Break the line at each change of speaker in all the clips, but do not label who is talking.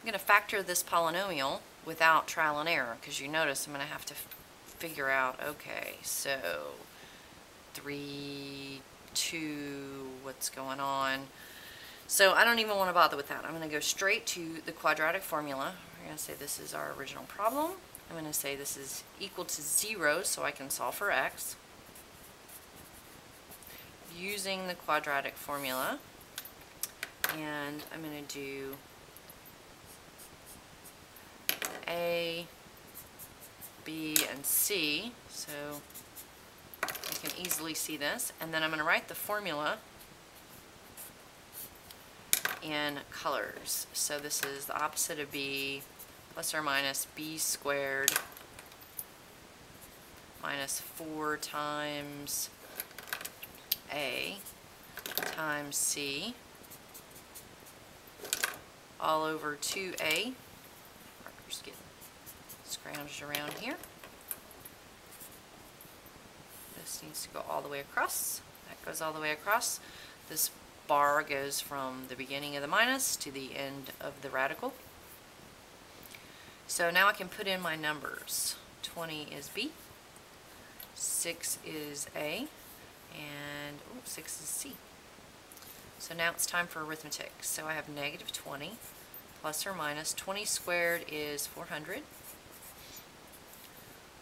I'm going to factor this polynomial without trial and error because you notice I'm going to have to figure out, okay, so 3, 2, what's going on. So I don't even want to bother with that. I'm going to go straight to the quadratic formula. We're going to say this is our original problem. I'm going to say this is equal to 0 so I can solve for x using the quadratic formula. And I'm going to do A, B, and C. So you can easily see this. And then I'm going to write the formula in colors. So this is the opposite of B plus or minus B squared minus 4 times A times C all over 2A. Marker's getting scrounged around here. This needs to go all the way across. That goes all the way across. This bar goes from the beginning of the minus to the end of the radical. So now I can put in my numbers. 20 is B, 6 is A, and oh, 6 is C. So now it's time for arithmetic. So I have negative 20 plus or minus 20 squared is 400.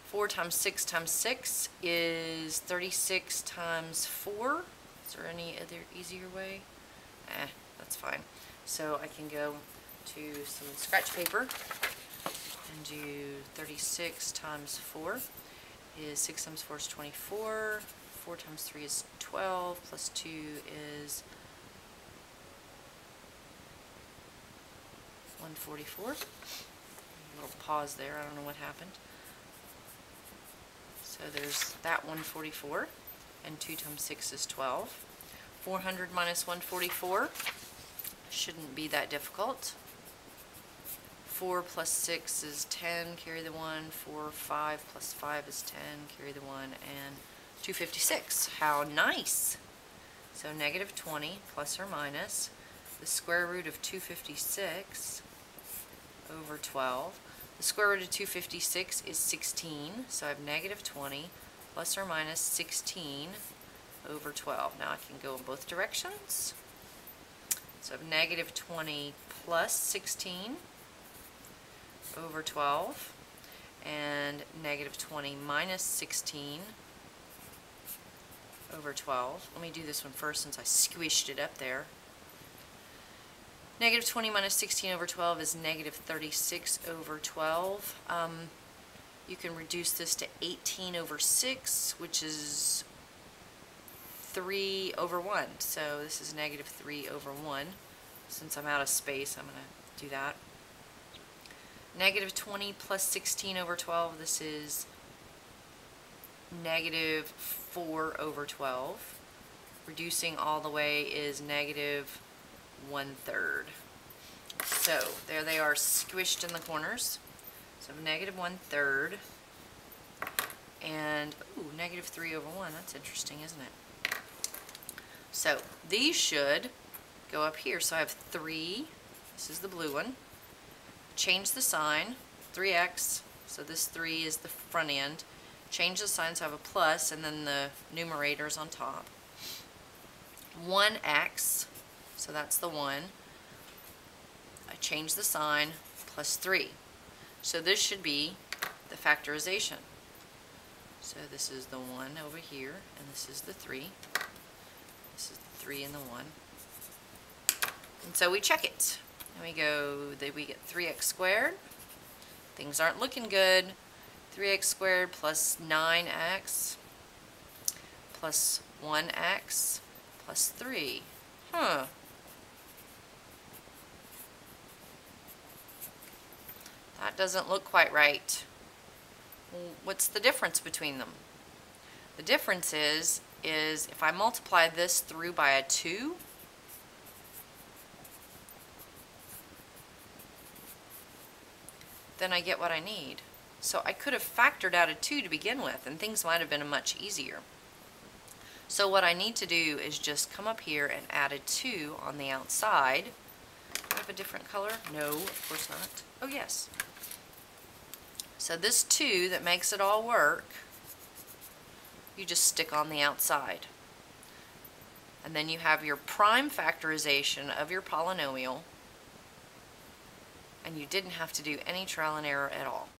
4 times 6 times 6 is 36 times 4. Is there any other easier way? Eh, that's fine. So I can go to some scratch paper and do 36 times 4 is 6 times 4 is 24. 4 times 3 is 12, plus 2 is 144. A little pause there, I don't know what happened. So there's that 144, and 2 times 6 is 12. 400 minus 144 shouldn't be that difficult. 4 plus 6 is 10, carry the 1. 4, 5 plus 5 is 10, carry the 1, and 256. How nice! So negative 20 plus or minus the square root of 256 over 12. The square root of 256 is 16, so I have negative 20 plus or minus 16 over 12. Now I can go in both directions. So I have negative 20 plus 16 over 12 and negative 20 minus 16 over 12. Let me do this one first since I squished it up there. Negative 20 minus 16 over 12 is negative 36 over 12. Um, you can reduce this to 18 over 6, which is 3 over 1. So this is negative 3 over 1. Since I'm out of space, I'm going to do that. Negative 20 plus 16 over 12, this is negative 4 over 12. Reducing all the way is negative 1 third. So there they are squished in the corners. So negative 1 third and ooh, negative 3 over 1. That's interesting, isn't it? So these should go up here. So I have 3. This is the blue one change the sign, 3x, so this 3 is the front end. Change the sign so I have a plus and then the numerator's on top. 1x, so that's the 1. I change the sign, plus 3. So this should be the factorization. So this is the 1 over here, and this is the 3. This is the 3 and the 1. And so we check it. And we go, we get 3x squared. Things aren't looking good. 3x squared plus 9x plus 1x plus 3. Huh. Doesn't look quite right. What's the difference between them? The difference is, is if I multiply this through by a 2, then I get what I need. So I could have factored out a 2 to begin with, and things might have been much easier. So what I need to do is just come up here and add a 2 on the outside, I have a different color? No, of course not. Oh, yes. So this 2 that makes it all work, you just stick on the outside. And then you have your prime factorization of your polynomial, and you didn't have to do any trial and error at all.